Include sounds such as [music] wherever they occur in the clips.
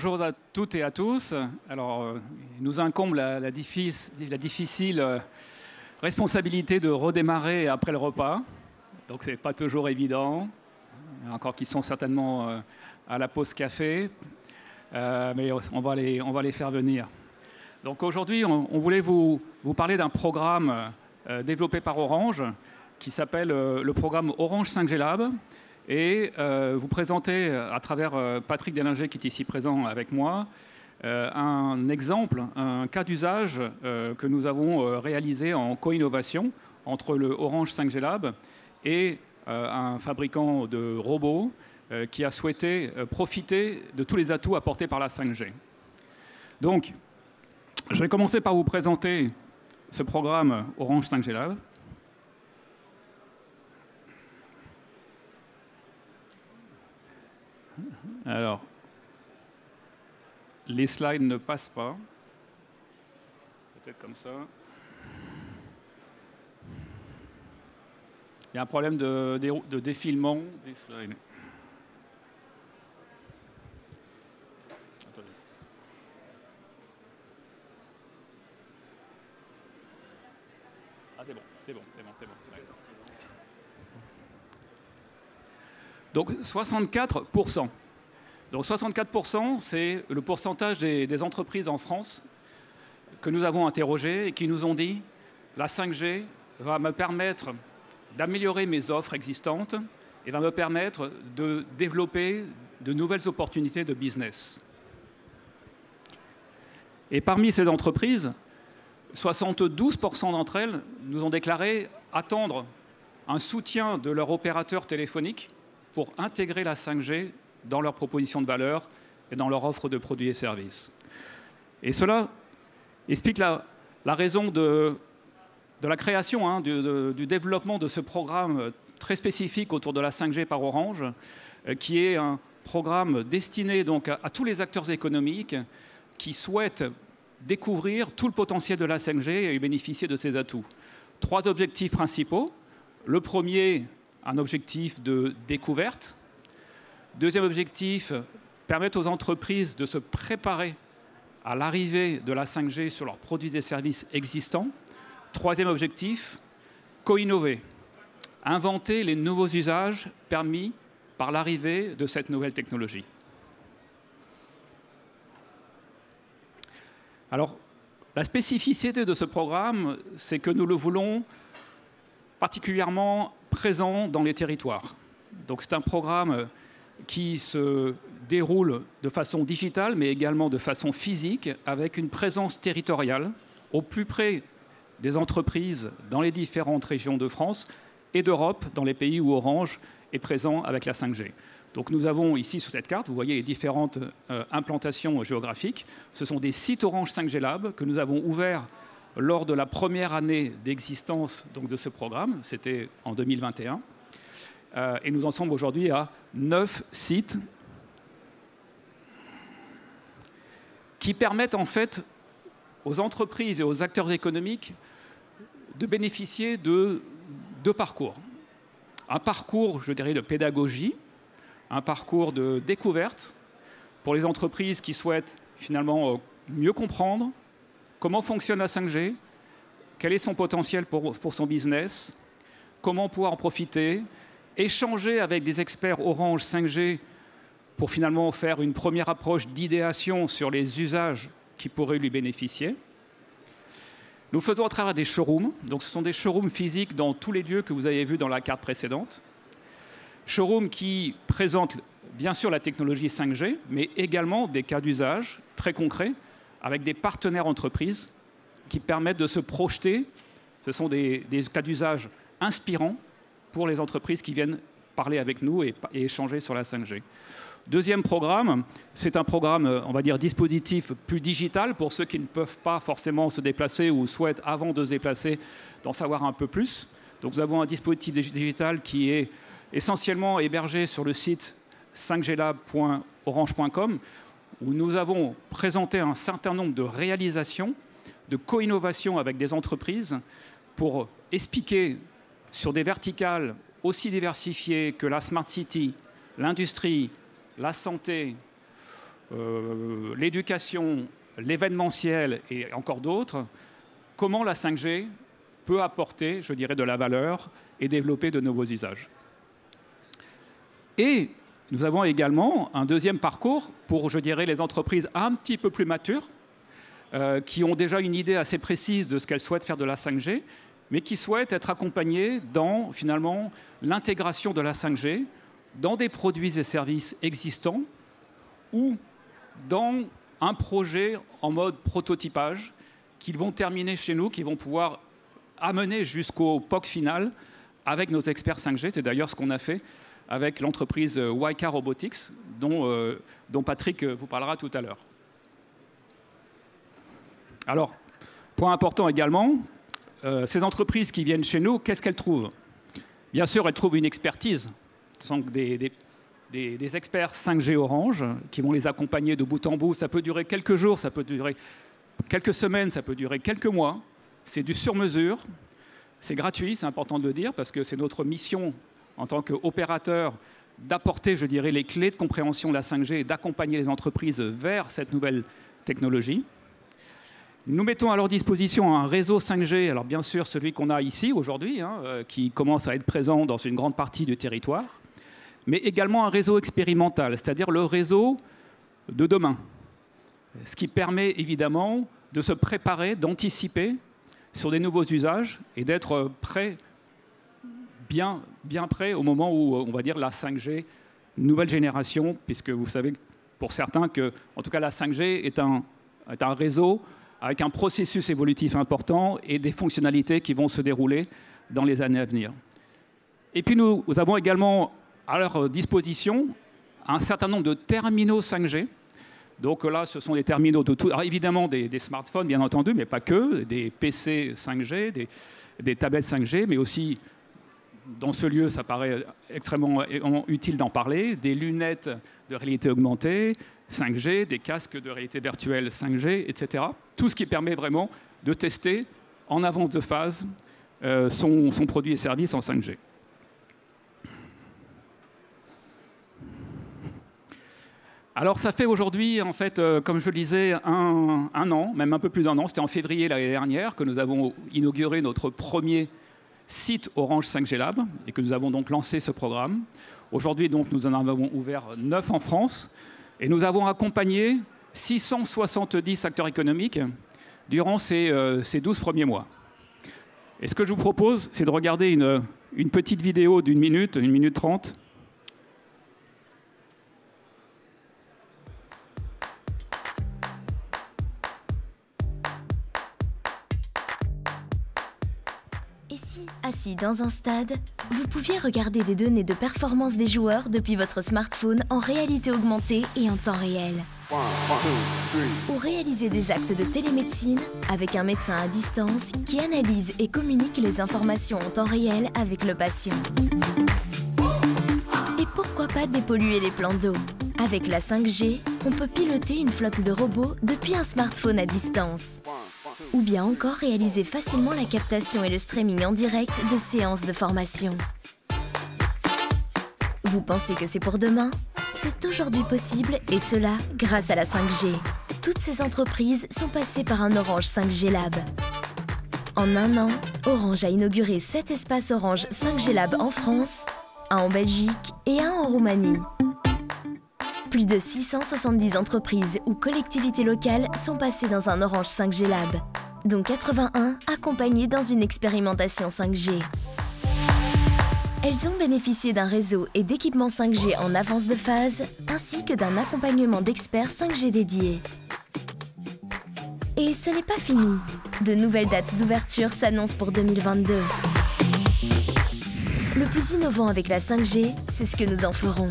Bonjour à toutes et à tous. Alors, euh, il nous incombe la, difficile euh, responsabilité de redémarrer après le repas. Donc, ce n'est pas toujours évident. Il y en a encore qui sont certainement euh, à la pause café. mais on va, les, faire venir. Donc, aujourd'hui, on, voulait vous parler d'un programme développé par Orange qui s'appelle le programme Orange 5G Lab et euh, vous présenter euh, à travers euh, Patrick Delinger qui est ici présent avec moi un exemple, un cas d'usage que nous avons réalisé en co-innovation entre le Orange 5G Lab et un fabricant de robots qui a souhaité profiter de tous les atouts apportés par la 5G. Donc, je vais commencer par vous présenter ce programme Orange 5G Lab. Alors, les slides ne passent pas. Peut-être comme ça. Il y a un problème de, défilement des slides. Ah, c'est bon, c'est bon, c'est bon, c'est bon. Donc 64%. Donc 64%, c'est le pourcentage des, entreprises en France que nous avons interrogées et qui nous ont dit la 5G va me permettre d'améliorer mes offres existantes et va me permettre de développer de nouvelles opportunités de business. Et parmi ces entreprises, 72% d'entre elles nous ont déclaré attendre un soutien de leur opérateur téléphonique pour intégrer la 5G dans leur proposition de valeur et dans leur offre de produits et services. Et cela explique la, raison de, la création, hein, du, développement de ce programme très spécifique autour de la 5G par Orange, euh, qui est un programme destiné donc à, tous les acteurs économiques qui souhaitent découvrir tout le potentiel de la 5G et bénéficier de ses atouts. Trois objectifs principaux. Le premier, un objectif de découverte, Deuxième objectif, permettre aux entreprises de se préparer à l'arrivée de la 5G sur leurs produits et services existants. Troisième objectif, co-innover, inventer les nouveaux usages permis par l'arrivée de cette nouvelle technologie. Alors, la spécificité de ce programme, c'est que nous le voulons particulièrement présent dans les territoires. Donc c'est un programme qui se déroule de façon digitale, mais également de façon physique, avec une présence territoriale au plus près des entreprises dans les différentes régions de France et d'Europe, dans les pays où Orange est présent avec la 5G. Donc nous avons ici sur cette carte, vous voyez les différentes euh, implantations géographiques. Ce sont des sites Orange 5G Lab que nous avons ouverts lors de la première année d'existence de ce programme, c'était en 2021. Euh, et nous en sommes aujourd'hui à neuf sites qui permettent en fait aux entreprises et aux acteurs économiques de bénéficier de deux parcours. Un parcours, je dirais, de pédagogie, un parcours de découverte pour les entreprises qui souhaitent finalement euh, mieux comprendre comment fonctionne la 5G, quel est son potentiel pour son business, comment pouvoir en profiter, échanger avec des experts Orange 5G pour finalement faire une première approche d'idéation sur les usages qui pourraient lui bénéficier. Nous faisons à travers des showrooms. Donc, ce sont des showrooms physiques dans tous les lieux que vous avez vus dans la carte précédente. Showrooms qui présentent bien sûr la technologie 5G, mais également des cas d'usage très concrets avec des partenaires entreprises qui permettent de se projeter. Ce sont des, des cas d'usage inspirants pour les entreprises qui viennent parler avec nous et, échanger sur la 5G. Deuxième programme, c'est un programme, on va dire, dispositif plus digital pour ceux qui ne peuvent pas forcément se déplacer ou souhaitent, avant de se déplacer, d'en savoir un peu plus. Donc nous avons un dispositif digital qui est essentiellement hébergé sur le site 5glab.orange.com où nous avons présenté un certain nombre de réalisations, de co-innovation avec des entreprises pour expliquer sur des verticales aussi diversifiées que la Smart City, l'industrie, la santé, l'éducation, l'événementiel et encore d'autres, comment la 5G peut apporter, je dirais, de la valeur et développer de nouveaux usages. Et nous avons également un deuxième parcours pour, je dirais, les entreprises un petit peu plus matures, euh, qui ont déjà une idée assez précise de ce qu'elles souhaitent faire de la 5G, mais qui souhaitent être accompagnées dans, finalement, l'intégration de la 5G dans des produits et services existants ou dans un projet en mode prototypage qu'ils vont terminer chez nous, qui vont pouvoir amener jusqu'au POC final avec nos experts 5G. C'est d'ailleurs ce qu'on a fait avec l'entreprise YK Robotics, dont, euh, dont Patrick vous parlera tout à l'heure. Alors, point important également, euh, ces entreprises qui viennent chez nous, qu'est-ce qu'elles trouvent? Bien sûr, elles trouvent une expertise. Ce sont des, des, experts 5G Orange qui vont les accompagner de bout en bout. Ça peut durer quelques jours, ça peut durer quelques semaines, ça peut durer quelques mois. C'est du sur-mesure. C'est gratuit, c'est important de le dire, parce que c'est notre mission en tant qu'opérateur d'apporter, je dirais, les clés de compréhension de la 5G et d'accompagner les entreprises vers cette nouvelle technologie. Nous mettons à leur disposition un réseau 5G, alors bien sûr celui qu'on a ici aujourd'hui, hein, euh, qui commence à être présent dans une grande partie du territoire, mais également un réseau expérimental, c'est-à-dire le réseau de demain, ce qui permet évidemment de se préparer, d'anticiper sur des nouveaux usages et d'être prêt, bien, bien prêt au moment où on va dire la 5G nouvelle génération, puisque vous savez pour certains que, en tout cas, la 5G est un, est un réseau avec un processus évolutif important et des fonctionnalités qui vont se dérouler dans les années à venir. Et puis nous, avons également à leur disposition un certain nombre de terminaux 5G. Donc là, ce sont des terminaux de tout. Alors évidemment, des, smartphones, bien entendu, mais pas que, des PC 5G, des, des tablettes 5G, mais aussi, dans ce lieu, ça paraît extrêmement utile d'en parler, des lunettes de réalité augmentée, 5G, des casques de réalité virtuelle 5G, etc. Tout ce qui permet vraiment de tester en avance de phase euh, son, produit et service en 5G. Alors ça fait aujourd'hui, en fait, euh, comme je le disais, un, an, même un peu plus d'un an, c'était en février l'année dernière que nous avons inauguré notre premier site Orange 5G Lab et que nous avons donc lancé ce programme. Aujourd'hui, donc, nous en avons ouvert neuf en France. Et nous avons accompagné 670 acteurs économiques durant ces, 12 euh, premiers mois. Et ce que je vous propose, c'est de regarder une, une petite vidéo d'une minute, une minute trente, Assis dans un stade, vous pouviez regarder des données de performance des joueurs depuis votre smartphone en réalité augmentée et en temps réel. Ou réaliser des actes de télémédecine avec un médecin à distance qui analyse et communique les informations en temps réel avec le patient. Et pourquoi pas dépolluer les plans d'eau? Avec la 5G, on peut piloter une flotte de robots depuis un smartphone à distance ou bien encore réaliser facilement la captation et le streaming en direct de séances de formation. Vous pensez que c'est pour demain? C'est aujourd'hui possible et cela grâce à la 5G. Toutes ces entreprises sont passées par un Orange 5G Lab. En un an, Orange a inauguré 7 espaces Orange 5G Lab en France, un en Belgique et un en Roumanie. Plus de 670 entreprises ou collectivités locales sont passées dans un Orange 5G Lab, dont 81 accompagnées dans une expérimentation 5G. Elles ont bénéficié d'un réseau et d'équipements 5G en avance de phase, ainsi que d'un accompagnement d'experts 5G dédiés. Et ce n'est pas fini. De nouvelles dates d'ouverture s'annoncent pour 2022. Le plus innovant avec la 5G, c'est ce que nous en ferons.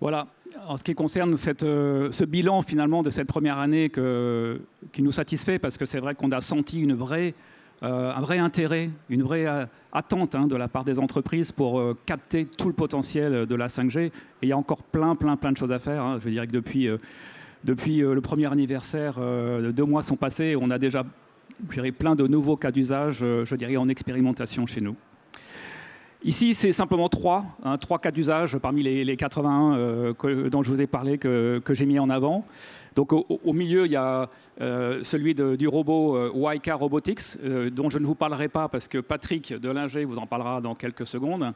Voilà. En ce qui concerne euh, ce bilan finalement de cette première année qui nous satisfait, parce que c'est vrai qu'on a senti euh, un vrai intérêt, une vraie euh, attente hein, de la part des entreprises pour capter tout le potentiel de la 5G. Et il y a encore plein, plein, plein de choses à faire. Hein. Je dirais que depuis, le premier anniversaire, deux mois sont passés, on a déjà plein de nouveaux cas d'usage, je dirais, en expérimentation chez nous. Ici, c'est simplement trois, hein, trois cas d'usage parmi les, 81 euh, dont je vous ai parlé, que, j'ai mis en avant. Donc au, milieu, il y a euh, celui du robot euh, YK Robotics, dont je ne vous parlerai pas parce que Patrick Delinger vous en parlera dans quelques secondes.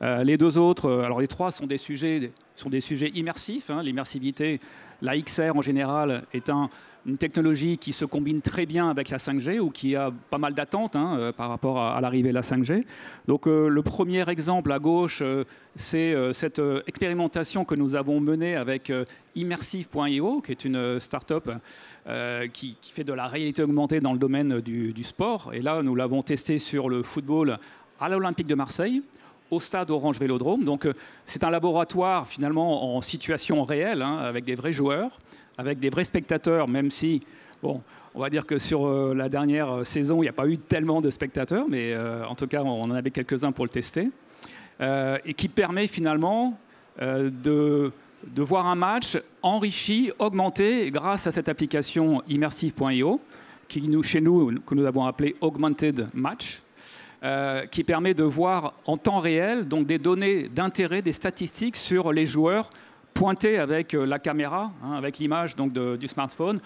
les deux autres, alors les trois sont des sujets, sont des sujets immersifs. Hein. L'immersivité, la XR en général est un, une technologie qui se combine très bien avec la 5G ou qui a pas mal d'attentes hein, euh, par rapport à, l'arrivée de la 5G. Donc euh, le premier exemple à gauche, euh, c'est cette expérimentation que nous avons menée avec Immersive.io, qui est une start-up qui, fait de la réalité augmentée dans le domaine du, du sport. Et là, nous l'avons testé sur le football à l'Olympique de Marseille au stade Orange Vélodrome. Donc c'est un laboratoire finalement en situation réelle, hein, avec des vrais joueurs avec des vrais spectateurs, même si, bon, on va dire que sur euh, la dernière euh, saison, il n'y a pas eu tellement de spectateurs, mais euh, en tout cas, on en avait quelques-uns pour le tester, et qui permet finalement de, de, voir un match enrichi, augmenté grâce à cette application immersive.io, qui nous, chez nous, que nous avons appelé Augmented Match. Qui permet de voir en temps réel donc des données d'intérêt, des statistiques sur les joueurs pointer avec euh, la caméra, hein, avec l'image donc du smartphone,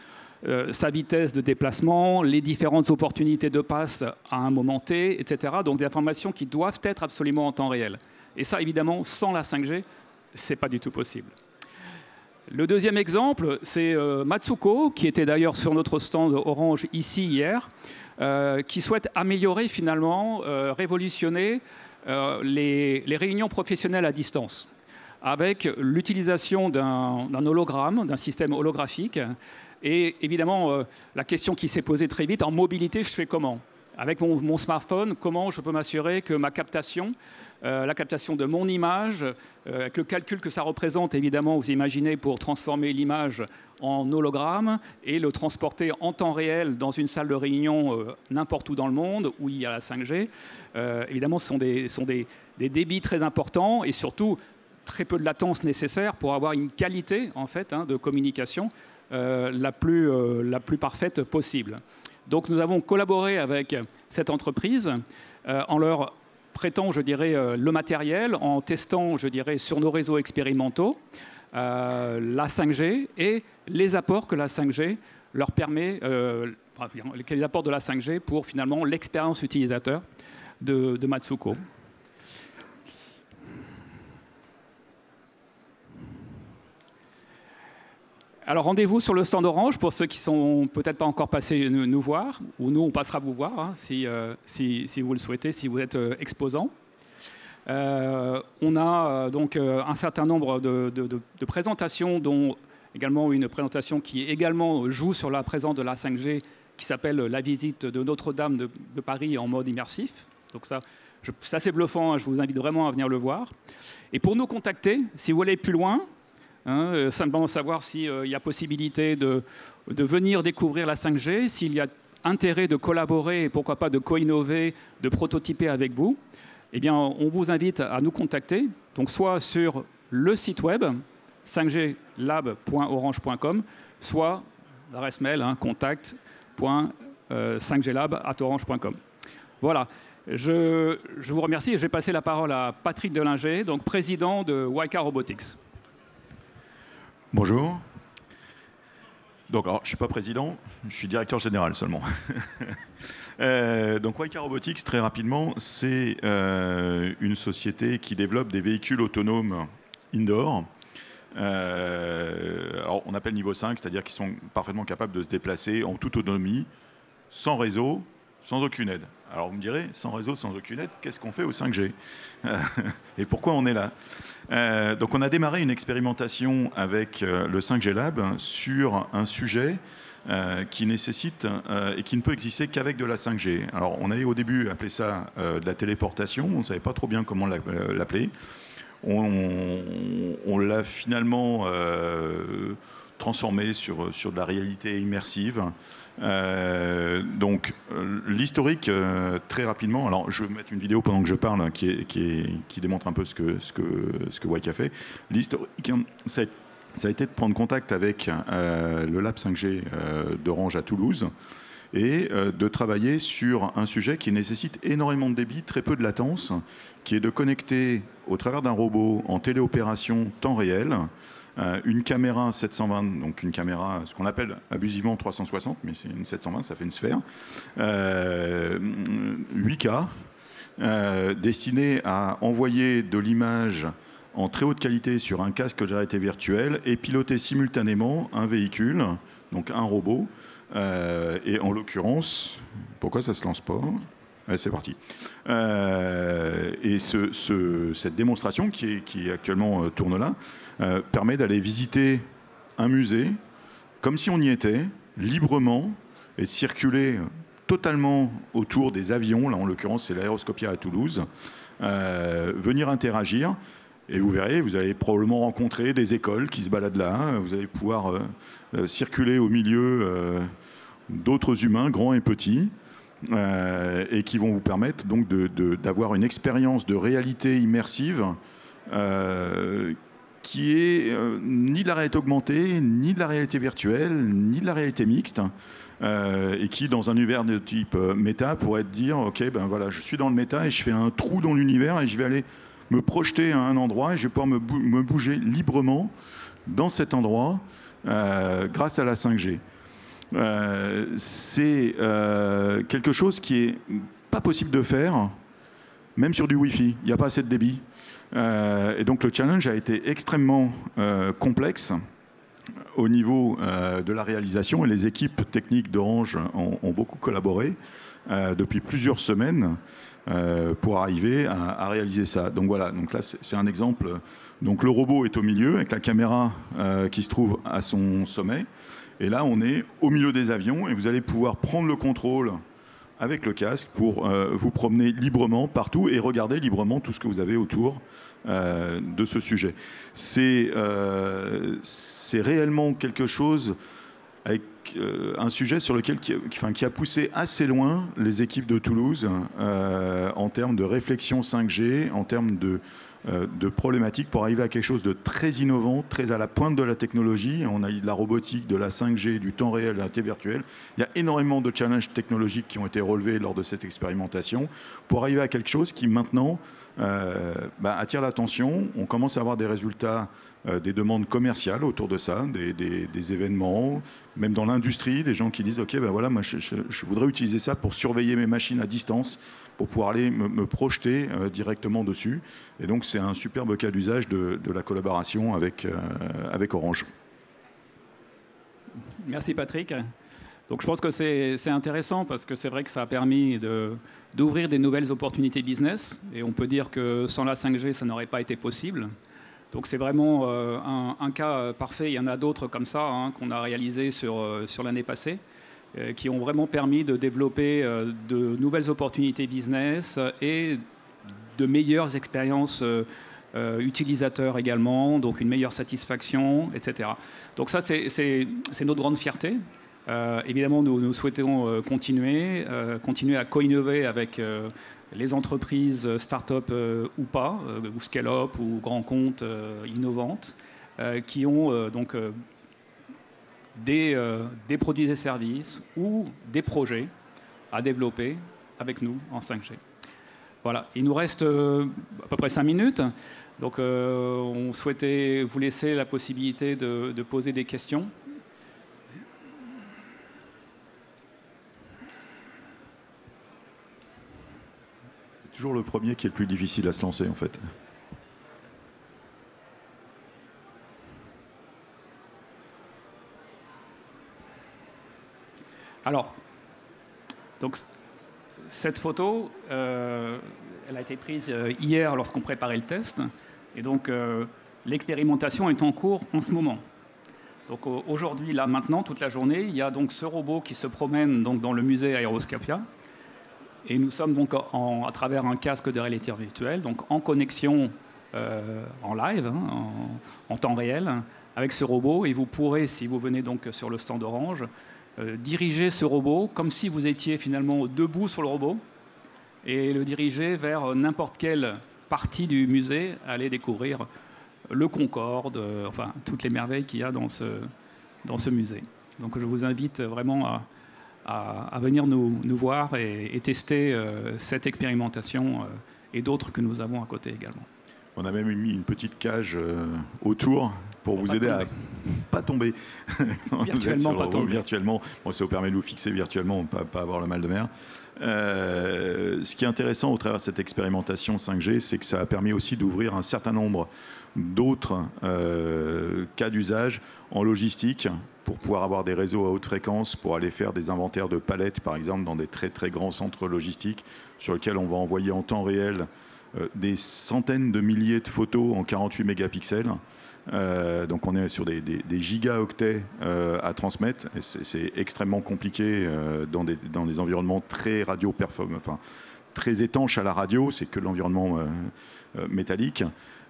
euh, sa vitesse de déplacement, les différentes opportunités de passe à un moment T, etc. Donc des informations qui doivent être absolument en temps réel. Et ça, évidemment, sans la 5G, c'est pas du tout possible. Le deuxième exemple, c'est euh, Matsuko, qui était d'ailleurs sur notre stand Orange ici hier, qui souhaite améliorer finalement, révolutionner les, les réunions professionnelles à distance avec l'utilisation d'un hologramme, d'un système holographique. Et évidemment, euh, la question qui s'est posée très vite, en mobilité, je fais comment? Avec mon, smartphone, comment je peux m'assurer que ma captation, euh, la captation de mon image, euh, avec le calcul que ça représente, évidemment, vous imaginez, pour transformer l'image en hologramme et le transporter en temps réel dans une salle de réunion n'importe où dans le monde où il y a la 5G, évidemment, ce sont, des, débits très importants et surtout très peu de latence nécessaire pour avoir une qualité en fait hein, de communication euh, euh, la plus parfaite possible. Donc nous avons collaboré avec cette entreprise euh, en leur prêtant, je dirais, le matériel, en testant, je dirais, sur nos réseaux expérimentaux la 5G et les apports que la 5G leur permet, les apports de la 5G pour finalement l'expérience utilisateur de Matsuko. Alors rendez-vous sur le stand Orange pour ceux qui sont peut-être pas encore passés nous, voir, ou nous on passera vous voir hein, euh, si, si, vous le souhaitez, si vous êtes euh, exposant. Euh, on a donc un certain nombre de, présentations, dont également une présentation qui également joue sur la présence de la 5G, qui s'appelle la visite de Notre-Dame de, Paris en mode immersif. Donc ça, c'est assez bluffant, hein, je vous invite vraiment à venir le voir. Et pour nous contacter, si vous voulez plus loin, Hein, euh, simplement savoir s'il euh, y a possibilité de, venir découvrir la 5G, s'il y a intérêt de collaborer et pourquoi pas de co-innover, de prototyper avec vous, eh bien, on vous invite à nous contacter, donc soit sur le site web 5glab.orange.com, soit l'adresse mail hein, contact.5glab.orange.com. Voilà. Je, vous remercie et je vais passer la parole à Patrick Delinger, donc président de YK Robotics. Bonjour. Donc, alors, je ne suis pas président, je suis directeur général seulement. [laughs] euh, donc, YK Robotics, très rapidement, c'est euh, une société qui développe des véhicules autonomes indoor. Euh, on appelle niveau 5, c'est-à-dire qu'ils sont parfaitement capables de se déplacer en toute autonomie, sans réseau, sans aucune aide. Alors vous me direz, sans réseau, sans aucune aide, qu'est-ce qu'on fait au 5G [laughs] Et pourquoi on est là? Euh, Donc on a démarré une expérimentation avec euh, le 5G Lab sur un sujet euh, qui nécessite et qui ne peut exister qu'avec de la 5G. Alors on avait au début appelé ça de la téléportation, on ne savait pas trop bien comment l'appeler. On, l'a finalement transformé sur, de la réalité immersive. Euh, donc euh, l'historique, euh, très rapidement, alors je vais mettre une vidéo pendant que je parle qui, démontre un peu ce que, ce a fait. L'historique, ça, a été de prendre contact avec le Lab 5G d'Orange à Toulouse et de travailler sur un sujet qui nécessite énormément de débit, très peu de latence, qui est de connecter au travers d'un robot en téléopération temps réel une caméra 720, donc une caméra, ce qu'on appelle abusivement 360, mais c'est une 720, ça fait une sphère, 8K, destinée à envoyer de l'image en très haute qualité sur un casque de réalité virtuelle et piloter simultanément un véhicule, donc un robot. Euh, et en l'occurrence, pourquoi ça se lance pas? C'est parti. Euh, et cette démonstration qui, qui actuellement euh, tourne là permet d'aller visiter un musée comme si on y était, librement, et de circuler totalement autour des avions, là en l'occurrence c'est l'aéroscopia à Toulouse, venir interagir et vous verrez, vous allez probablement rencontrer des écoles qui se baladent là. Vous allez pouvoir euh, euh, circuler au milieu euh, d'autres humains, grands et petits, et qui vont vous permettre donc d'avoir une expérience de réalité immersive qui est ni de la réalité augmentée, ni de la réalité virtuelle, ni de la réalité mixte. et qui, dans un univers de type méta, pourrait dire, OK, ben voilà, je suis dans le méta et je fais un trou dans l'univers et je vais aller me projeter à un endroit et je vais pouvoir me, bouger librement dans cet endroit euh, grâce à la 5G. Euh, c'est euh, quelque chose qui est pas possible de faire, même sur du Wi-Fi. Il n'y a pas assez de débit. et donc le challenge a été extrêmement complexe au niveau de la réalisation et les équipes techniques d'Orange ont, beaucoup collaboré depuis plusieurs semaines. Euh, pour arriver à, réaliser ça. Donc voilà, donc là c'est un exemple. Donc le robot est au milieu avec la caméra euh, qui se trouve à son sommet. Et là on est au milieu des avions et vous allez pouvoir prendre le contrôle avec le casque pour euh, vous promener librement partout et regarder librement tout ce que vous avez autour de ce sujet. C'est réellement quelque chose avec euh, un sujet sur lequel qui, enfin, qui, a poussé assez loin les équipes de Toulouse euh, en termes de réflexion 5G, en termes de, euh, de problématiques pour arriver à quelque chose de très innovant, très à la pointe de la technologie. On a eu de la robotique, de la 5G, du temps réel, de la réalité virtuelle. Il y a énormément de challenges technologiques qui ont été relevés lors de cette expérimentation pour arriver à quelque chose qui maintenant bah, attire l'attention. On commence à avoir des résultats euh, des demandes commerciales autour de ça, des, événements, même dans l'industrie, des gens qui disent ok ben voilà moi je, voudrais utiliser ça pour surveiller mes machines à distance, pour pouvoir aller me, projeter euh, directement dessus. Et donc c'est un superbe cas d'usage de, la collaboration avec, euh, avec Orange. Merci Patrick. Donc je pense que c'est intéressant parce que c'est vrai que ça a permis d'ouvrir des nouvelles opportunités business. Et on peut dire que sans la 5G, ça n'aurait pas été possible. Donc c'est vraiment euh, un, cas euh, parfait. Il y en a d'autres comme ça hein, qu'on a réalisés sur, euh, sur l'année passée, qui ont vraiment permis de développer de nouvelles opportunités business et de meilleures expériences utilisateurs également, donc une meilleure satisfaction, etc. Donc ça, c'est notre grande fierté. évidemment, nous, nous souhaitons continuer, continuer à co-innover avec les entreprises euh, start-up euh, ou pas, euh, ou scale-up ou grands comptes innovantes, qui ont donc des, produits et services ou des projets à développer avec nous en 5G. Voilà, il nous reste à peu près 5 minutes. Donc on souhaitait vous laisser la possibilité de poser des questions. Toujours le premier qui est le plus difficile à se lancer en fait. Alors, donc, cette photo, euh, elle a été prise euh, hier lorsqu'on préparait le test. Et donc, euh, l'expérimentation est en cours en ce moment. Donc, aujourd'hui, là, maintenant, toute la journée, il y a donc ce robot qui se promène donc, dans le musée Aeroscapia. Et nous sommes donc à travers un casque de réalité virtuelle, donc en connexion euh, en live, hein, en, temps réel, avec ce robot. Et vous pourrez, si vous venez donc sur le stand Orange, euh, diriger ce robot comme si vous étiez finalement debout sur le robot et le diriger vers n'importe quelle partie du musée, aller découvrir le Concorde, euh, enfin toutes les merveilles qu'il y a dans ce, dans ce musée. Donc je vous invite vraiment à, à, venir nous, voir et, tester cette expérimentation et d'autres que nous avons à côté également. On a même mis une petite cage autour pour, vous aider à pas tomber. [laughs] Virtuellement, pas tomber. Virtuellement, bon, ça vous permet de vous fixer virtuellement, pas, pas avoir le mal de mer. Euh, ce qui est intéressant au travers de cette expérimentation 5G, c'est que ça a permis aussi d'ouvrir un certain nombre d'autres euh, cas d'usage en logistique pour pouvoir avoir des réseaux à haute fréquence, pour aller faire des inventaires de palettes, par exemple, dans des très très grands centres logistiques sur lesquels on va envoyer en temps réel euh, des centaines de milliers de photos en 48 mégapixels. Euh, donc on est sur des, gigaoctets euh, à transmettre. C'est extrêmement compliqué euh, dans, des, dans, des, environnements très radio enfin très étanches à la radio. C'est que l'environnement métallique.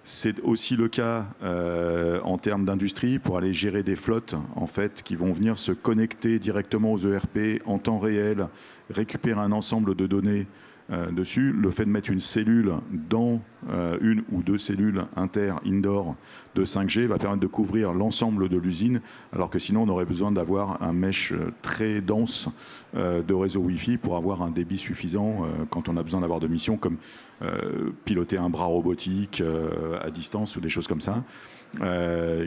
C'est aussi le cas en termes d'industrie pour aller gérer des flottes en fait qui vont venir se connecter directement aux ERP en temps réel, récupérer un ensemble de données euh, dessus. Le fait de mettre une cellule dans euh, une ou deux cellules inter-indoor de 5G va permettre de couvrir l'ensemble de l'usine, alors que sinon on aurait besoin d'avoir un mesh euh, très dense de réseau Wi-Fi pour avoir un débit suffisant quand on a besoin d'avoir de missions comme piloter un bras robotique à distance ou des choses comme ça,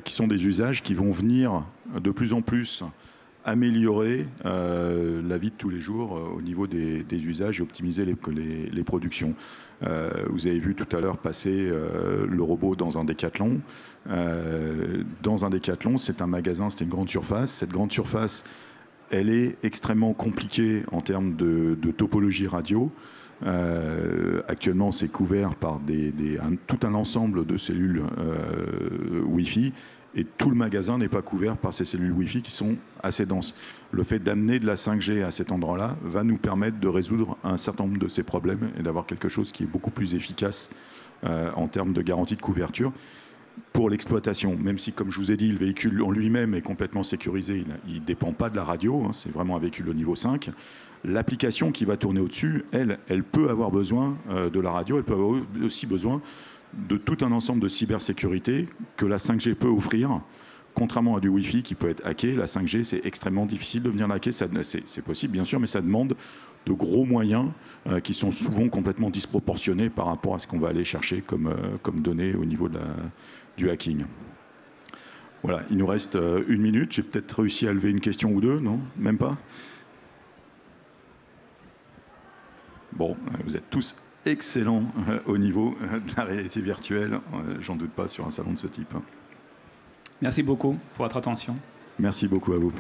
qui sont des usages qui vont venir de plus en plus améliorer euh, la vie de tous les jours euh, au niveau des, usages et optimiser les, productions. Euh, vous avez vu tout à l'heure passer le robot dans un décathlon. dans un décathlon, c'est un magasin, c'est une grande surface. Cette grande surface, elle est extrêmement compliquée en termes de, topologie radio. actuellement, c'est couvert par tout un ensemble de cellules Wi-Fi et tout le magasin n'est pas couvert par ces cellules Wi-Fi qui sont assez denses. Le fait d'amener de la 5G à cet endroit-là va nous permettre de résoudre un certain nombre de ces problèmes et d'avoir quelque chose qui est beaucoup plus efficace euh, en termes de garantie de couverture pour l'exploitation, même si, comme je vous ai dit, le véhicule en lui-même est complètement sécurisé, il ne dépend pas de la radio, hein, c'est vraiment un véhicule au niveau 5. L'application qui va tourner au-dessus, elle, elle peut avoir besoin euh, de la radio, elle peut avoir aussi besoin de tout un ensemble de cybersécurité que la 5G peut offrir. Contrairement à du Wi-Fi qui peut être hacké, la 5G, c'est extrêmement difficile de venir hacker. C'est possible, bien sûr, mais ça demande de gros moyens euh, qui sont souvent complètement disproportionnés par rapport à ce qu'on va aller chercher comme, euh, comme données au niveau du hacking. Voilà, il nous reste euh, une minute. J'ai peut-être réussi à lever une question ou deux, non? Même pas? Bon, vous êtes tous excellent euh, au niveau euh, de la réalité virtuelle, euh, j'en doute pas, sur un salon de ce type. Merci beaucoup pour votre attention. Merci beaucoup à vous.